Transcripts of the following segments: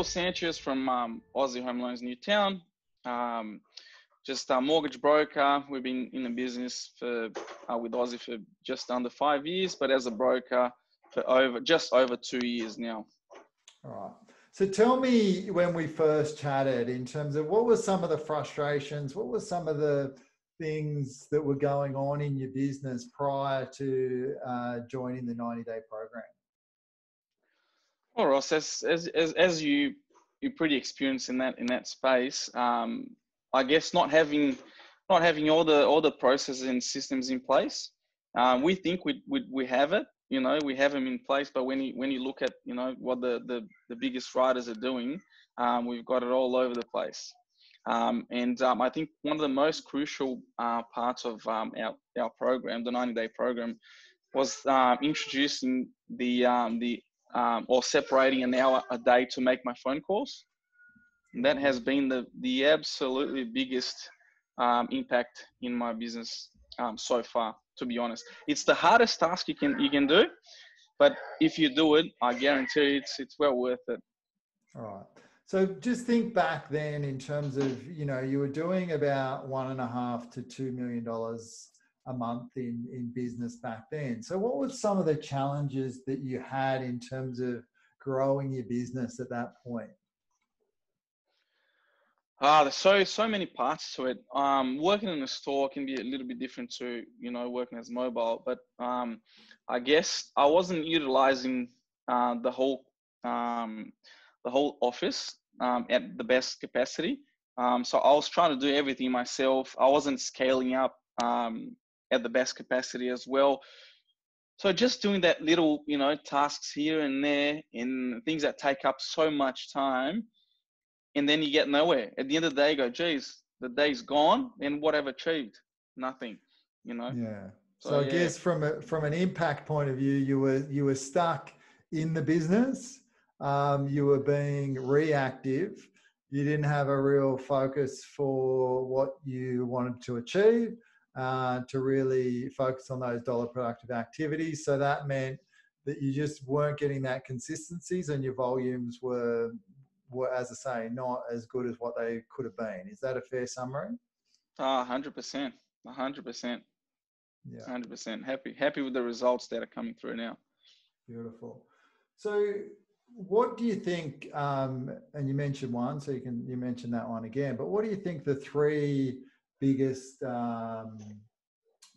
Errol Sanchez from um, Aussie Home Loans Newtown. Um, just a mortgage broker. We've been in the business for uh, with Aussie for just under five years, but as a broker for over just over two years now. All right. So tell me when we first chatted in terms of what were some of the frustrations, what were some of the things that were going on in your business prior to uh, joining the 90 day program? Well, Ross, as, as, as, as you, you're pretty experienced in that, in that space, um, I guess not having, not having all the, all the processes and systems in place. Um, we think we, we, we have it, you know, we have them in place, but when you, when you look at, you know, what the, the, the biggest riders are doing, um, we've got it all over the place. Um, and um, I think one of the most crucial uh, parts of um, our, our program, the 90 day program, was uh, introducing the, um, the um, or separating an hour a day to make my phone calls. And that has been the, the absolutely biggest um, impact in my business so far, to be honest. It's the hardest task you can, you can do, but if you do it, I guarantee it's, it's well worth it. All right. So just think back then in terms of, you know, you were doing about one and a half to two million dollars a month in, in business back then. So what were some of the challenges that you had in terms of growing your business at that point? Ah, there's so so many parts to it. Um, working in a store can be a little bit different to you know working as mobile, but um, I guess I wasn't utilizing uh, the whole um, the whole office um, at the best capacity. Um, so I was trying to do everything myself. I wasn't scaling up um, at the best capacity as well. So just doing that little, you know, tasks here and there and things that take up so much time, and then you get nowhere. At the end of the day, you go, geez, the day's gone, and what I've achieved? Nothing. You know. Yeah. So, so I yeah. guess from a from an impact point of view, you were you were stuck in the business um, you were being reactive. You didn't have a real focus for what you wanted to achieve, uh, to really focus on those dollar productive activities. So that meant that you just weren't getting that consistencies and your volumes were, were as I say, not as good as what they could have been. Is that a fair summary? Ah, hundred percent, hundred percent. Yeah, hundred percent. Happy, happy with the results that are coming through now. Beautiful. So what do you think? Um, and you mentioned one, so you can you mentioned that one again. But what do you think the three biggest um,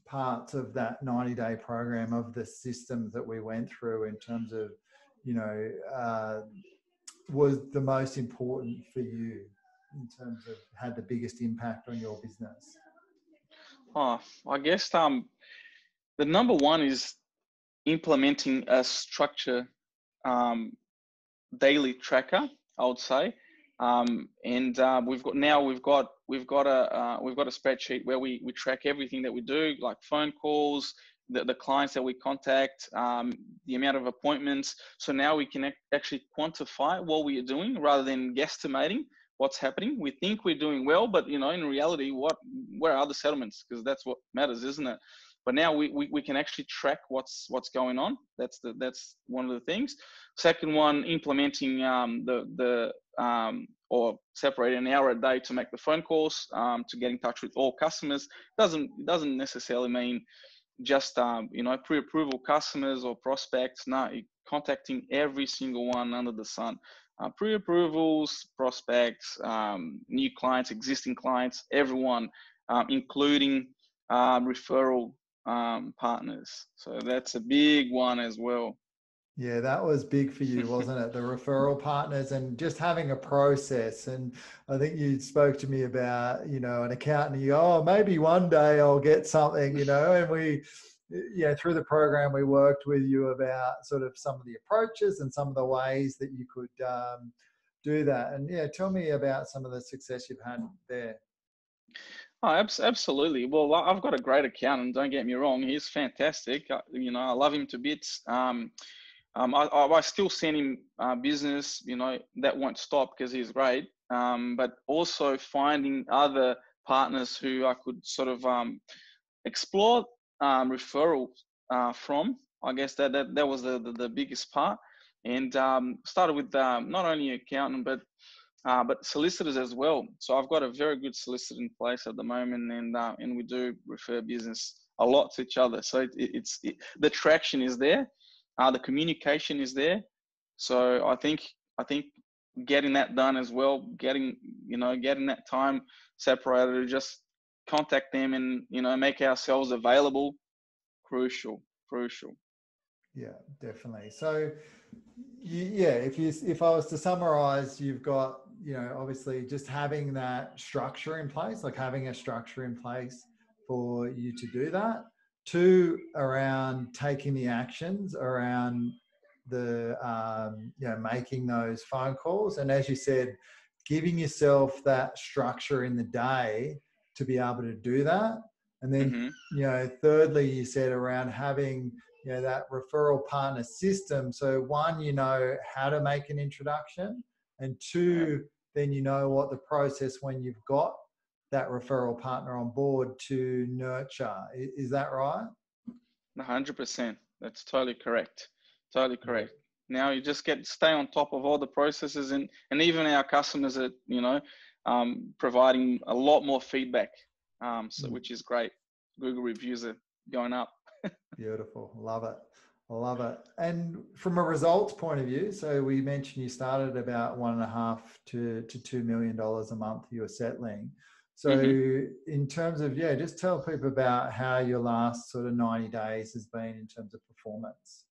parts of that 90 day program of the systems that we went through in terms of, you know, uh, was the most important for you in terms of had the biggest impact on your business? Oh, I guess um, the number one is implementing a structure um, daily tracker, I would say. Um, and uh, we've got now we've got we've got a uh, we've got a spreadsheet where we we track everything that we do, like phone calls, the, the clients that we contact, um, the amount of appointments. So now we can actually quantify what we are doing rather than guesstimating what's happening. We think we're doing well, but you know, in reality, what where are the settlements? Because that's what matters, isn't it? But now we, we, we can actually track what's what's going on. That's the that's one of the things. Second one implementing um, the the um, or separating an hour a day to make the phone calls um, to get in touch with all customers. Doesn't doesn't necessarily mean just um, you know pre-approval customers or prospects. No contacting every single one under the sun. Uh, pre-approvals prospects um, new clients existing clients everyone um, including um, referral um, partners. So that's a big one as well. Yeah, that was big for you, wasn't it? The referral partners and just having a process. And I think you spoke to me about, you know, an accountant. You go, oh, maybe one day I'll get something, you know. And we, yeah, through the program, we worked with you about sort of some of the approaches and some of the ways that you could um, do that. And yeah, tell me about some of the success you've had there. Oh, absolutely. Well, I've got a great accountant. Don't get me wrong; he's fantastic. You know, I love him to bits. Um, um, I, I, still send him uh, business. You know, that won't stop because he's great. Um, but also finding other partners who I could sort of um, explore um, referrals uh, from. I guess that, that that was the, the, the biggest part. and um, started with um, not only accountant but uh, but solicitors as well. So I've got a very good solicitor in place at the moment, and uh, and we do refer business a lot to each other. So it, it's it, the traction is there, uh, the communication is there. So I think I think getting that done as well, getting you know getting that time separated to just contact them and you know make ourselves available, crucial, crucial. Yeah, definitely. So yeah, if you if I was to summarize, you've got you know obviously just having that structure in place, like having a structure in place for you to do that. Two, around taking the actions around the um, you know making those phone calls, and as you said, giving yourself that structure in the day to be able to do that. And then mm-hmm. you know, thirdly, you said around having you know that referral partner system. So one, you know how to make an introduction, and two, then you know what the process when you've got that referral partner on board to nurture. Is that right? 100%. That's totally correct. Totally correct. Now you just get stay on top of all the processes and, and even our customers are, you know, um, providing a lot more feedback, um, so, mm. which is great. Google reviews are going up. Beautiful. Love it. I love it. And from a results point of view, so we mentioned you started about one and a half to, to two million dollars a month you were settling. So, mm-hmm. in terms of, yeah, just tell people about how your last sort of 90 days has been in terms of performance.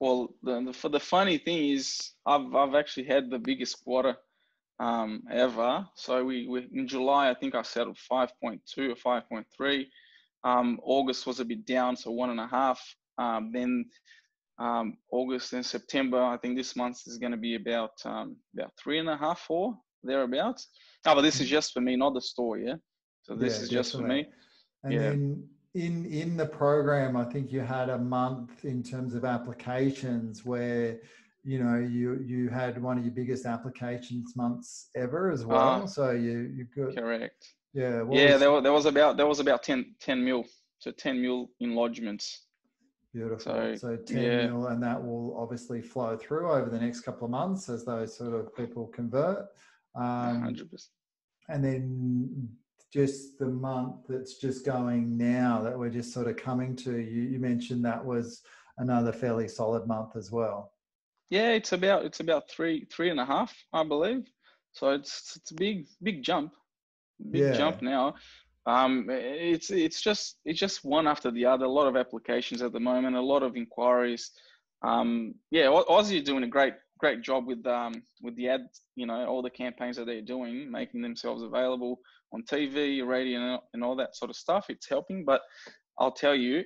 Well, the, the, for the funny thing is, I've, I've actually had the biggest quarter um, ever. So, we, we in July, I think I settled 5.2 or 5.3. Um, August was a bit down, so one and a half. Um, then um, August and September, I think this month is going to be about um, about three and a half, four thereabouts. Oh, but this is just for me, not the store, yeah. So this yeah, is just for me. And yeah. then in in the program, I think you had a month in terms of applications where you know you you had one of your biggest applications months ever as well. Uh, so you you got correct. Yeah. Yeah, was, there, was, there was about there was about 10, 10 mil, so ten mil enlargements. Beautiful. So, so 10 yeah. mil, and that will obviously flow through over the next couple of months as those sort of people convert. Um, 100%. And then just the month that's just going now that we're just sort of coming to, you, you mentioned that was another fairly solid month as well. Yeah, it's about it's about three three and a half, I believe. So it's it's a big big jump, big yeah. jump now. Um, it's it's just it's just one after the other. A lot of applications at the moment, a lot of inquiries. Um, yeah, Aussie are doing a great great job with um, with the ad, you know, all the campaigns that they're doing, making themselves available on TV, radio, and all that sort of stuff. It's helping, but I'll tell you,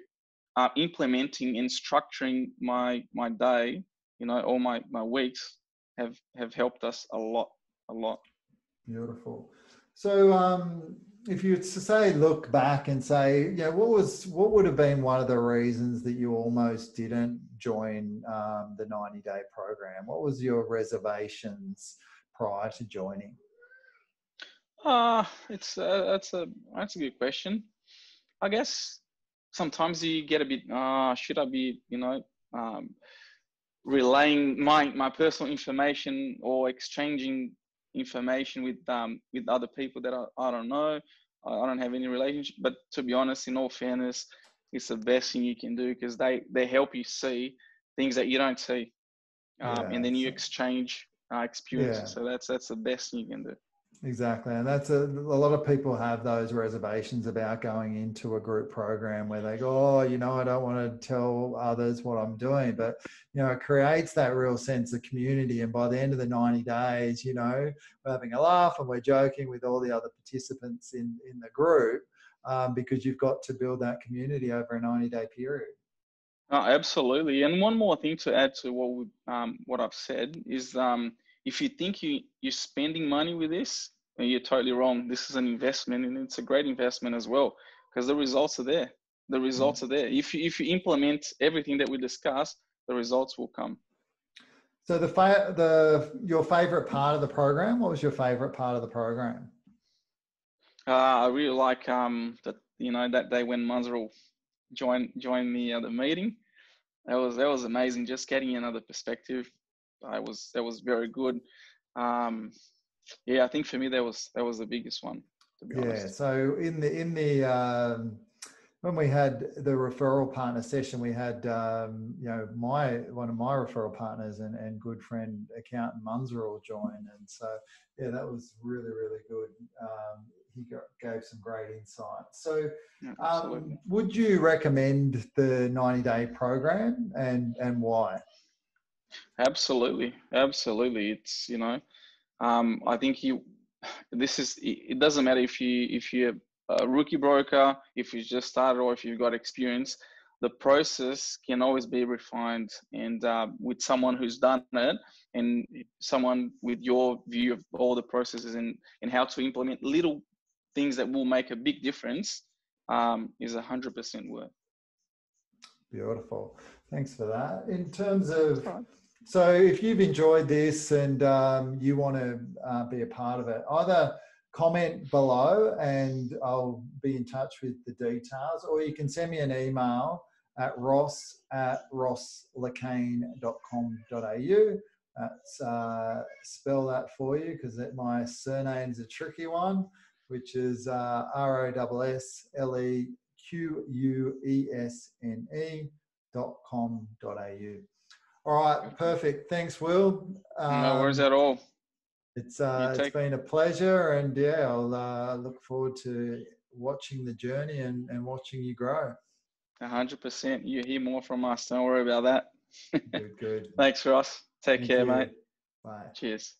uh, implementing and structuring my my day, you know, all my my weeks have have helped us a lot, a lot. Beautiful. So, um, if you say look back and say, yeah, what was what would have been one of the reasons that you almost didn't join um, the 90 day program? What was your reservations prior to joining? Uh, it's uh, that's a that's a good question. I guess sometimes you get a bit, uh, should I be, you know, um, relaying my my personal information or exchanging information with um with other people that I, I don't know. I don't have any relationship but to be honest in all fairness it's the best thing you can do because they they help you see things that you don't see um, yeah, and then you exchange uh, experiences. Yeah. so that's that's the best thing you can do Exactly. And that's a, a lot of people have those reservations about going into a group program where they go, oh, you know, I don't want to tell others what I'm doing. But, you know, it creates that real sense of community. And by the end of the 90 days, you know, we're having a laugh and we're joking with all the other participants in, in the group um, because you've got to build that community over a 90 day period. Oh, absolutely. And one more thing to add to what we, um, what I've said is um, if you think you you're spending money with this, you're totally wrong. This is an investment, and it's a great investment as well because the results are there. The results mm-hmm. are there. If you, if you implement everything that we discussed, the results will come. So the fa- the your favorite part of the program. What was your favorite part of the program? Uh, I really like um, that you know that day when Mazrul joined joined the uh, the meeting. that was that was amazing. Just getting another perspective, I was that was very good. Um, yeah, I think for me that was that was the biggest one. yeah. Honest. So in the in the um, when we had the referral partner session, we had um, you know my one of my referral partners and, and good friend accountant Munzer all join, and so yeah, that was really really good. Um, he got, gave some great insights. So, um, would you recommend the ninety day program, and and why? Absolutely, absolutely. It's you know, um, I think you. This is. It doesn't matter if you if you're a rookie broker, if you just started, or if you've got experience. The process can always be refined, and uh, with someone who's done it, and someone with your view of all the processes and and how to implement little things that will make a big difference, um, is a hundred percent worth. Beautiful. Thanks for that. In terms of so, if you've enjoyed this and um, you want to uh, be a part of it, either comment below and I'll be in touch with the details, or you can send me an email at ross at rosslequesne.com.au. That's uh, spell that for you because my surname's a tricky one, which is uh, R O S S L E Q U E S N E dot com dot au. All right, perfect. Thanks, Will. Um, no worries at all. It's uh, take- it's been a pleasure, and yeah, I'll uh, look forward to watching the journey and, and watching you grow. hundred percent. You hear more from us. Don't worry about that. good, good. Thanks, Ross. Take Thank care, you. mate. Bye. Cheers.